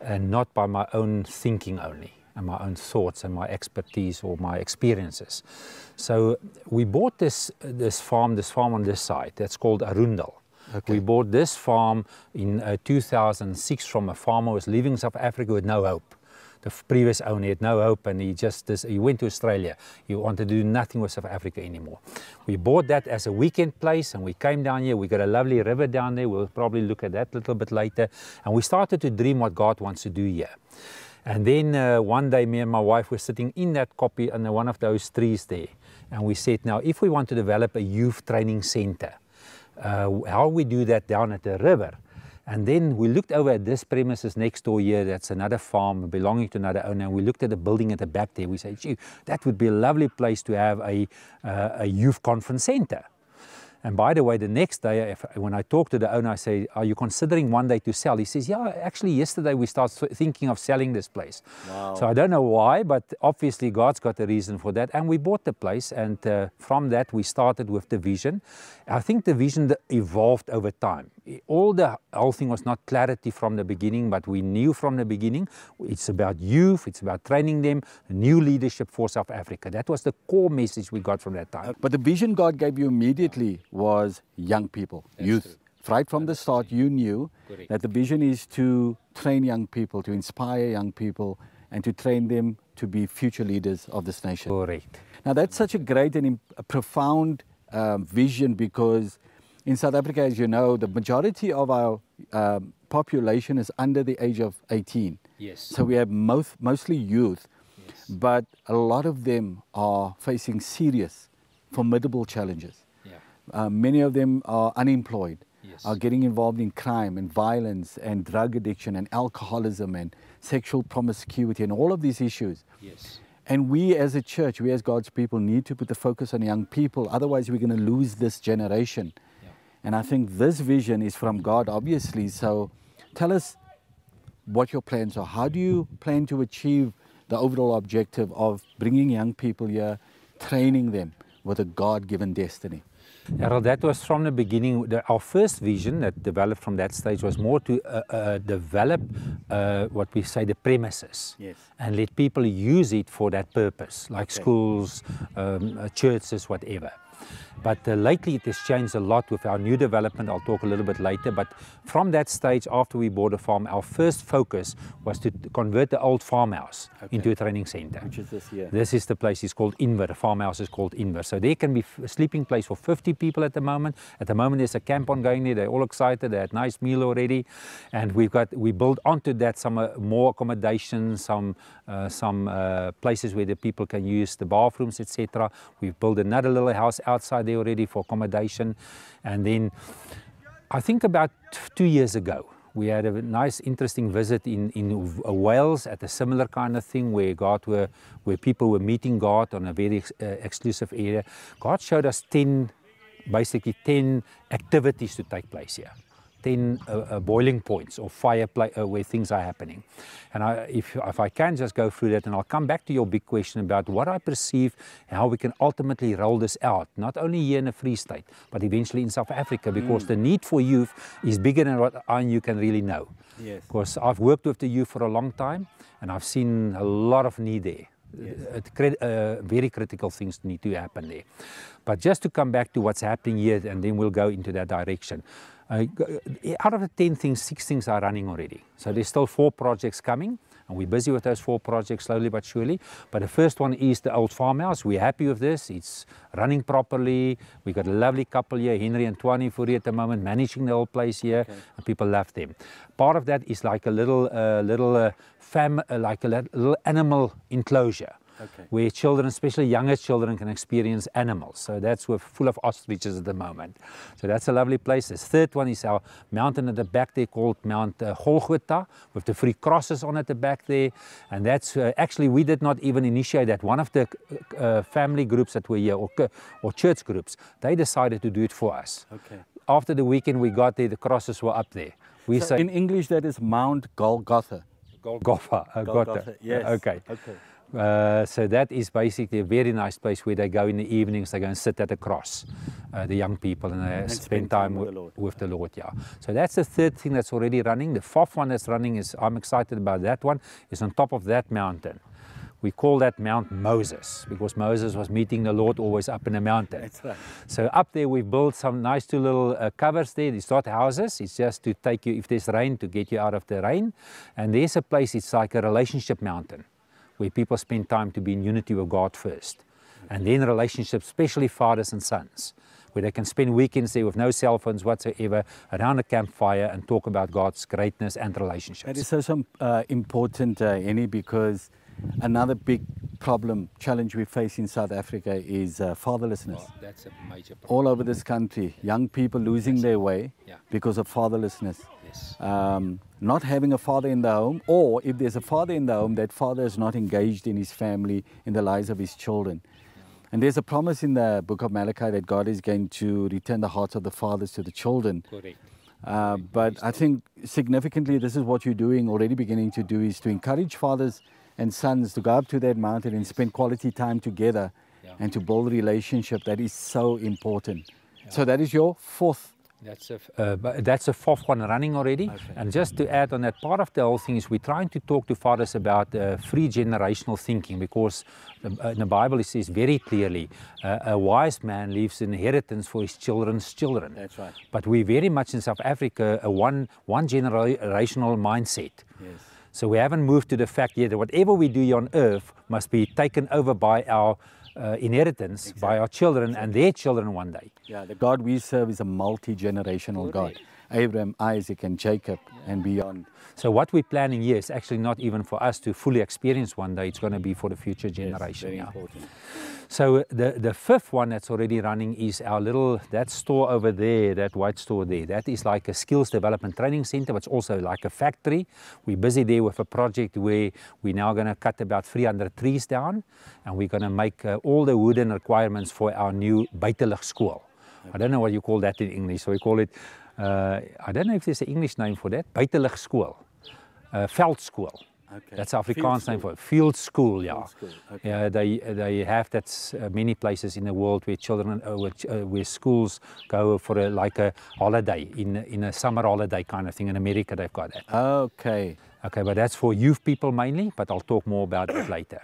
and not by my own thinking only and my own thoughts and my expertise or my experiences. So we bought this, this farm, this farm on this side, that's called Arundel. Okay. We bought this farm in uh, 2006 from a farmer who was leaving South Africa with no hope the previous owner had no hope and he just he went to Australia. He wanted to do nothing with South Africa anymore. We bought that as a weekend place and we came down here. We got a lovely river down there. We'll probably look at that a little bit later. And we started to dream what God wants to do here. And then uh, one day, me and my wife were sitting in that copy under one of those trees there. And we said, now, if we want to develop a youth training center, uh, how we do that down at the river? And then we looked over at this premises next door here, that's another farm belonging to another owner, and we looked at the building at the back there. We said, gee, that would be a lovely place to have a, uh, a youth conference center. And by the way, the next day, if, when I talked to the owner, I say, are you considering one day to sell? He says, yeah, actually yesterday we started thinking of selling this place. Wow. So I don't know why, but obviously God's got a reason for that. And we bought the place and uh, from that we started with the vision. I think the vision evolved over time all the whole thing was not clarity from the beginning, but we knew from the beginning it's about youth, it's about training them, new leadership for South Africa. That was the core message we got from that time. But the vision God gave you immediately was young people, That's youth. true. Right from the start, you knew Correct. that the vision is to train young people, to inspire young people, and to train them to be future leaders of this nation. Correct. Now, that's such a great and a profound um, vision because in South Africa, as you know, the majority of our um, population is under the age of 18. Yes. So we have most, mostly youth, but a lot of them are facing serious, formidable challenges. Yeah. Uh, many of them are unemployed, Yes. are getting involved in crime and violence and drug addiction and alcoholism and sexual promiscuity and all of these issues. Yes. And we as a church, we as God's people need to put the focus on young people. Otherwise, we're going to lose this generation. And I think this vision is from God, obviously. So tell us what your plans are. How do you plan to achieve the overall objective of bringing young people here, training them with a God given destiny? Errol, that was from the beginning. The, our first vision that developed from that stage was more to uh, uh, develop uh, what we say the premises Yes. and let people use it for that purpose, like Okay. schools, um, uh, churches, whatever. But uh, lately it has changed a lot with our new development. I'll talk a little bit later. But from that stage, after we bought a farm, our first focus was to convert the old farmhouse Okay. into a training center. Which is this year. This is the place, it's called Inver. The farmhouse is called Inver. So there can be a sleeping place for 50 people at the moment. At the moment, there's a camp on going there. They're all excited. They had nice meal already. And we've got, we built onto that some uh, more accommodation, some, uh, some uh, places where the people can use the bathrooms, etc. We've built another little house outside there already for accommodation. And then I think about two years ago, we had a nice, interesting visit in, in Wales at a similar kind of thing where God were, where people were meeting God on a very ex, uh, exclusive area. God showed us 10, basically 10 activities to take place here. 10 uh, boiling points or fire uh, where things are happening. And I, if, if I can just go through that, and I'll come back to your big question about what I perceive and how we can ultimately roll this out, not only here in the Free State, but eventually in South Africa, because the need for youth is bigger than what I and you can really know. Yes. Because I've worked with the youth for a long time, and I've seen a lot of need there. Uh, uh, very critical things need to happen there. But just to come back to what's happening here, and then we'll go into that direction. Uh, out of the 10 things, six things are running already. So there's still four projects coming, and we're busy with those four projects slowly but surely. But the first one is the old farmhouse. We're happy with this. It's running properly. We've got a lovely couple here, Henry and Twani Furi at the moment, managing the whole place here, and people love them. Part of that is like a little, uh, little uh, fam, uh, like a little animal enclosure Okay. where children, especially younger children, can experience animals. So that's we're full of ostriches at the moment. So that's a lovely place. The third one is our mountain at the back there called Mount uh, Golgotha with the three crosses on at the back there. And that's uh, actually, we did not even initiate that. One of the uh, family groups that were here, or, or church groups, they decided to do it for us. Okay. After the weekend we got there, the crosses were up there. We So say in English, that is Mount Golgotha. Golgotha. uh, Golgotha. Yes. Okay. Okay. Uh, so that is basically a very nice place where they go in the evenings. They go and sit at the cross, uh, the young people, and they spend, spend time, time with with, the Lord. with the Lord. Yeah. So that's the third thing that's already running. The fourth one that's running is I'm excited about that one. Is on top of that mountain. We call that Mount Moses because Moses was meeting the Lord always up in the mountain. That's right. So up there we've built some nice two little uh, covers there. It's not houses. It's just to take you, if there's rain, to get you out of the rain. And there's a place, it's like a relationship mountain where people spend time to be in unity with God first. And then relationships, especially fathers and sons, where they can spend weekends there with no cell phones whatsoever around a campfire and talk about God's greatness and relationships. That is so, so uh, important, uh, Annie, because another big problem, challenge we face in South Africa is uh, fatherlessness. that's a major All over this country, young people losing their way Yeah. because of fatherlessness. Yes. Um, not having a father in the home, or if there's a father in the home, that father is not engaged in his family, in the lives of his children. And there's a promise in the book of Malachi that God is going to return the hearts of the fathers to the children. Correct. Uh, but I think significantly, this is what you're doing, already beginning to do, is to encourage fathers and sons to go up to that mountain and spend quality time together Yeah. and to build a relationship that is so important. So that is your fourth That's a, uh, that's a fourth one running already. Okay. And just to add on that, part of the whole thing is we're trying to talk to fathers about uh, free generational thinking because the, uh, the Bible says very clearly uh, a wise man leaves inheritance for his children's children. That's right. But we're very much in South Africa a one one generational mindset. Yes. So we haven't moved to the fact yet that whatever we do on earth must be taken over by our uh, inheritance, by our children and their children one day. Yeah, the God we serve is a multi-generational God. Abraham, Isaac, and Jacob, and beyond. So what we're planning here is actually not even for us to fully experience one day. It's going to be for the future generation. very yeah. important. So the the fifth one that's already running is our little that store over there, that white store there. That is like a skills development training center, but it's also like a factory. We're busy there with a project where we're now going to cut about 300 trees down, and we're going to make uh, all the wooden requirements for our new buitenlig school. I don't know what you call that in English. So we call it. Uh, I don't know if there's an English name for that. Buitenlig school, uh, veld school. Okay. That's Afrikaans name for it. Field school, yeah. Field school, okay. Yeah, they they have that uh, many places in the world where children, uh, where, uh, where schools go for a, like a holiday in a- in a summer holiday kind of thing. In America, they've got that. Okay. Okay, but that's for youth people mainly. But I'll talk more about that later.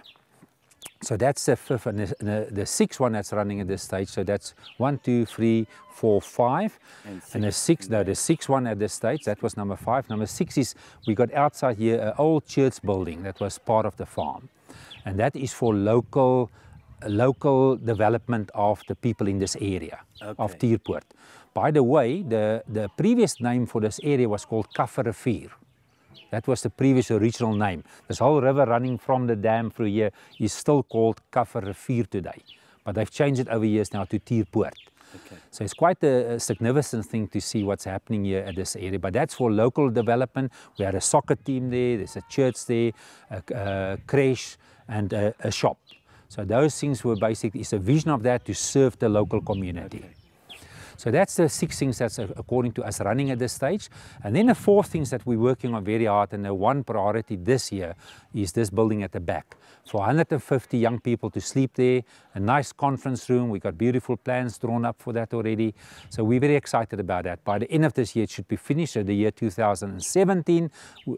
So that's the fifth and the, the, the sixth one that's running at this stage. So that's one, two, three, four, five, And and the sixth. No, the sixth one at this stage. That was number five. Number six is we got outside here an old church building that was part of the farm, and that is for local local development of the people in this area of Okay. Tierpoort. By the way, the the previous name for this area was called Kafferrivier. That was the previous original name. This whole river running from the dam through here is still called Kafferrivier today. But they've changed it over years now to Tierpoort. Okay. So it's quite a, a significant thing to see what's happening here at this area. But that's for local development. We had a soccer team there, there's a church there, a, a creche, and a, a shop. So those things were basically, it's a vision of that to serve the local community. So that's the six things that's uh, according to us running at this stage. And then the four things that we're working on very hard and the one priority this year is this building at the back. For 150 young people to sleep there, a nice conference room. We got beautiful plans drawn up for that already. So we're very excited about that. By the end of this year, it should be finished. So the year 2017,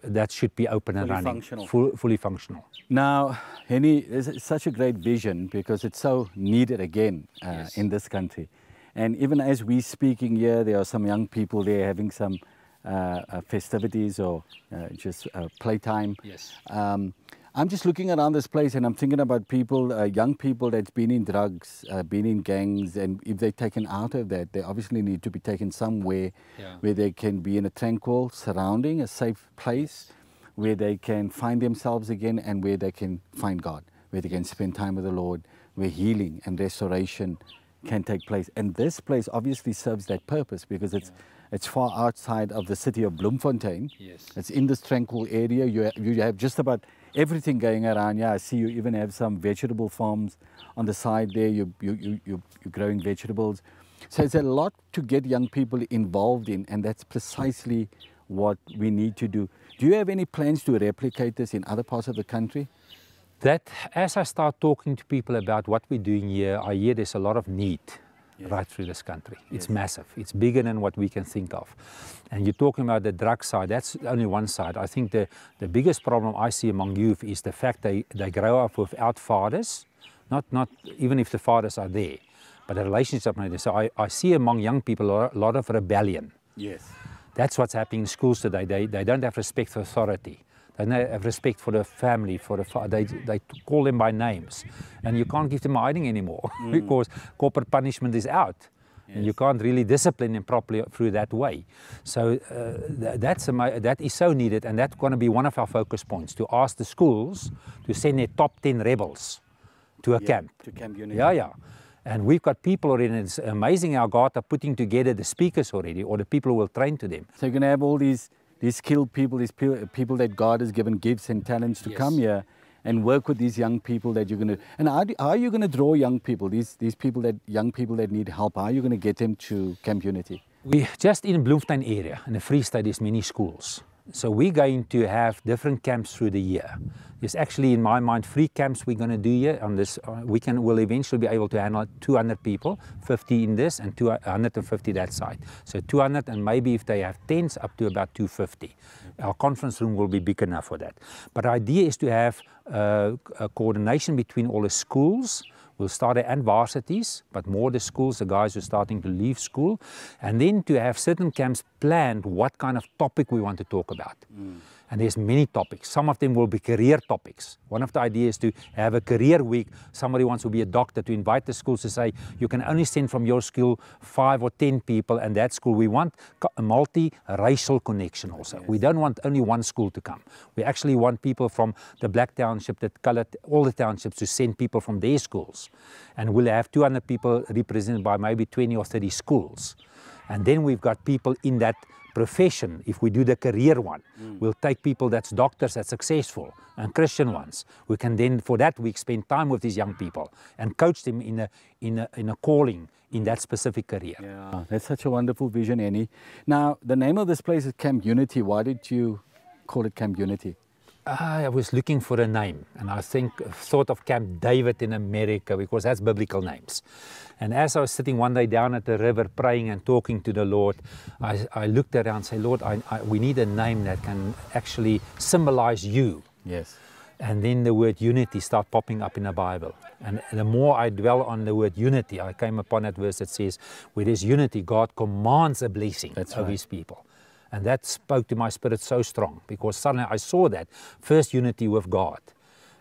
that should be open and Fully running. functional. Full, fully functional. Now, Hennie, it's such a great vision because it's so needed again uh, Yes. in this country. And even as we speaking here, there are some young people there having some uh, uh, festivities or uh, just uh, playtime. Yes. Um, I'm just looking around this place and I'm thinking about people, uh, young people that's been in drugs, uh, been in gangs, and if they're taken out of that, they obviously need to be taken somewhere Yeah. where they can be in a tranquil surrounding, a safe place, where they can find themselves again and where they can find God, where they can spend time with the Lord, where healing and restoration can take place. And this place obviously serves that purpose because it's it's far outside of the city of Bloemfontein. Yes. It's in this tranquil area. You, you have just about everything going around. Yeah, I see you even have some vegetable farms on the side there. You, you, you, you, you're growing vegetables. So it's a lot to get young people involved in, and that's precisely what we need to do. Do you have any plans to replicate this in other parts of the country? That as I start talking to people about what we're doing here, I hear there's a lot of need right through this country. It's massive. It's bigger than what we can think of. And you're talking about the drug side, that's only one side. I think the, the biggest problem I see among youth is the fact they, they grow up without fathers, not, not even if the fathers are there, but the relationship. not there. So I, I see among young people a lot, a lot of rebellion. Yes. That's what's happening in schools today. They, they don't have respect for authority. They have respect for the family, for the they, they call them by names. And you can't give them hiding anymore [laughs] because corporate punishment is out. And you can't really discipline them properly through that way. So uh, th- that's that is so needed, and that's going to be one of our focus points to ask the schools to send their top 10 rebels to a Yeah, camp. to Camp Unity. Yeah, yeah. And we've got people already, and it's amazing how God are putting together the speakers already, or the people who will train to them. So you're going to have all these these skilled people, these pe- people that God has given gifts and talents to Yes. come here and work with these young people that you're going to. And how, do, how are you going to draw young people? These these people that young people that need help. How are you going to get them to Camp Unity? We just in Bloemfontein area, in the Free State, there's many schools. So we're going to have different camps through the year. There's actually, in my mind, three camps we're going to do here. On this uh, weekend, we'll eventually be able to handle 200 people, 50 in this and 250 that side. So 200 and maybe if they have tents, up to about 250. Our conference room will be big enough for that. But the idea is to have uh, a coordination between all the schools, We'll start at varsities, but more the schools, the guys who are starting to leave school, and then to have certain camps planned what kind of topic we want to talk about. Mm. And there's many topics. Some of them will be career topics. One of the ideas is to have a career week. Somebody wants to be a doctor, to invite the schools to say, you can only send from your school five or 10 people, and that school, we want a multi-racial connection also. Yes. We don't want only one school to come. We actually want people from the black township, that colored, all the townships to send people from their schools. And we'll have 200 people represented by maybe 20 or 30 schools. And then we've got people in that profession, if we do the career one, mm. we'll take people that's doctors that's successful and Christian ones. We can then, for that week, spend time with these young people and coach them in a, in a, in a calling in that specific career. Yeah, that's such a wonderful vision, Annie. Now, the name of this place is Camp Unity. Why did you call it Camp Unity? I was looking for a name, and I think thought of Camp David in America because that's biblical names. And as I was sitting one day down at the river praying and talking to the Lord, I, I looked around and said, Lord, I, I, we need a name that can actually symbolize you. Yes. And then the word unity started popping up in the Bible. And the more I dwell on the word unity, I came upon that verse that says, where there's unity, God commands a blessing That's of right. his people. And that spoke to my spirit so strong because suddenly I saw that first unity with God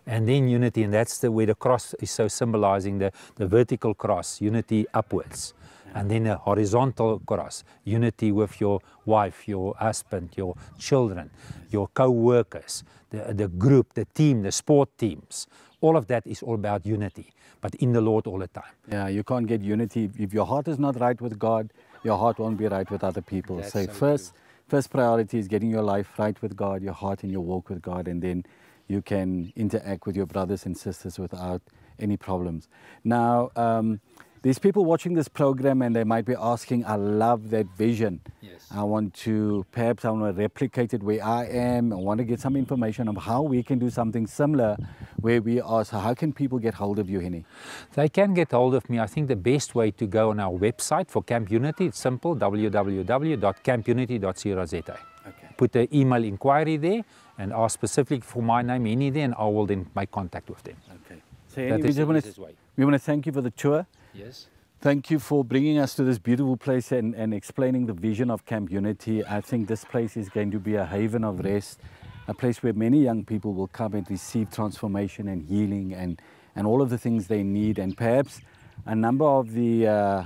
and then unity, and that's the way the cross is so symbolizing the, the vertical cross, unity upwards. And then a horizontal cross, unity with your wife, your husband, your children, your co workers, the, the group, the team, the sport teams. All of that is all about unity, but in the Lord all the time. Yeah, you can't get unity. If your heart is not right with God, your heart won't be right with other people. That's so, so first, first priority is getting your life right with God, your heart and your walk with God, and then you can interact with your brothers and sisters without any problems. Now, um, there's people watching this program and they might be asking, I love that vision. Yes. I want to, perhaps I want to replicate it where I am. I want to get some information of how we can do something similar where we are. So how can people get hold of you, Hennie? They can get hold of me. I think the best way to go on our website for Camp Unity, it's simple, www.campunity.co.za. Okay. Put the email inquiry there and ask specifically for my name, any there, and I will then make contact with them. Okay. So that we, just want to, we want to thank you for the tour. Yes. Thank you for bringing us to this beautiful place and, and explaining the vision of Camp Unity. I think this place is going to be a haven of rest, a place where many young people will come and receive transformation and healing and, and all of the things they need. And perhaps a number of the uh,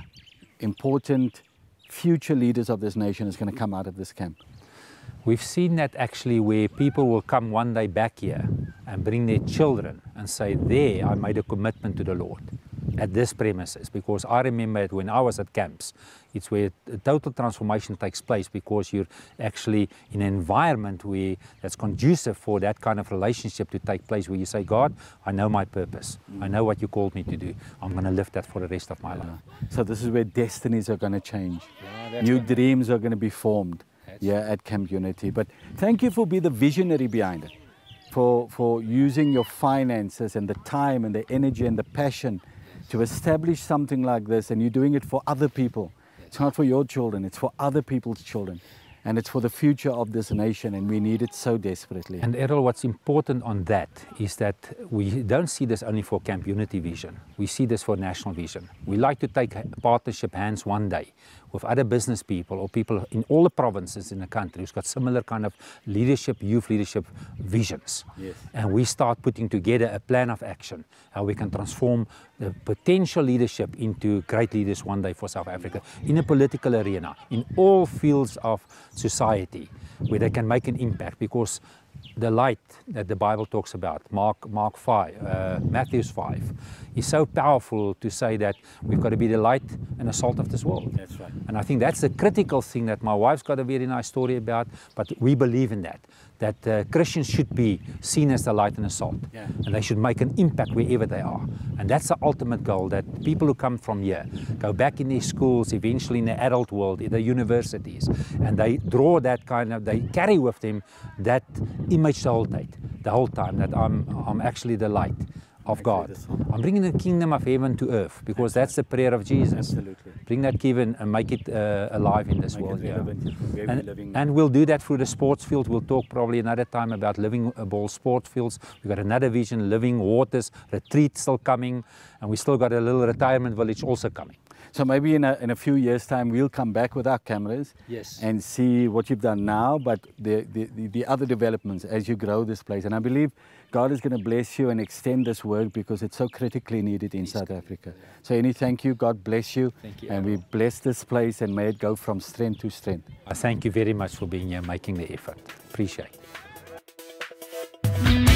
important future leaders of this nation is going to come out of this camp. We've seen that actually where people will come one day back here and bring their children and say, there I made a commitment to the Lord at this premises because I remember it when I was at camps. It's where total transformation takes place because you're actually in an environment where that's conducive for that kind of relationship to take place where you say, God, I know my purpose. I know what you called me to do. I'm going to live that for the rest of my yeah. life. So this is where destinies are going to change. Yeah, New dreams are going to be formed yeah, at Camp Unity. But thank you for being the visionary behind it, for, for using your finances and the time and the energy and the passion to establish something like this and you're doing it for other people. It's not for your children, it's for other people's children. And it's for the future of this nation, and we need it so desperately. And Errol, what's important on that is that we don't see this only for Camp Unity vision. We see this for national vision. We like to take partnership hands one day with other business people or people in all the provinces in the country who's got similar kind of leadership, youth leadership visions. Yes. And we start putting together a plan of action, how we can transform the potential leadership into great leaders one day for South Africa in a political arena, in all fields of society where they can make an impact because the light that the Bible talks about, Mark, Mark 5, uh, Matthew's 5, is so powerful to say that we've got to be the light and the salt of this world. That's right. And I think that's the critical thing that my wife's got a very nice story about, but we believe in that. That uh, Christians should be seen as the light and the salt. Yeah. And they should make an impact wherever they are. And that's the ultimate goal that people who come from here go back in their schools, eventually in the adult world, in the universities, and they draw that kind of, they carry with them that image the whole time, the whole time that I'm, I'm actually the light of God. I'm bringing the kingdom of heaven to earth because that's the prayer of Jesus. Absolutely. Bring that kingdom and make it uh, alive in this Make world. here. relevant to where we're And, and we'll do that through the sports field. We'll talk probably another time about living uh, ball sports fields. We've got another vision, living waters, retreat still coming, and we still got a little retirement village also coming. So maybe in a, in a few years' time, we'll come back with our cameras Yes. and see what you've done now, but the, the, the, the other developments as you grow this place. And I believe God is going to bless you and extend this work because it's so critically needed in South Africa. So, any thank you. God bless you. Thank you. And we bless this place and may it go from strength to strength. I thank you very much for being here, making the effort. Appreciate it.